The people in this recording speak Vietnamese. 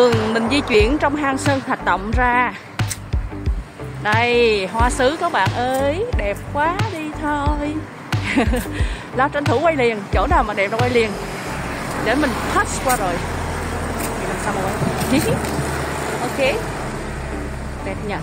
đường mình di chuyển trong hang sơn thạch động ra. Đây, hoa sứ các bạn ơi, đẹp quá đi thôi. Lo tranh thủ quay liền, chỗ nào mà đẹp là quay liền. Để mình pass qua rồi. Thì làm sao mà quay? Ok. Đẹp nhỉ?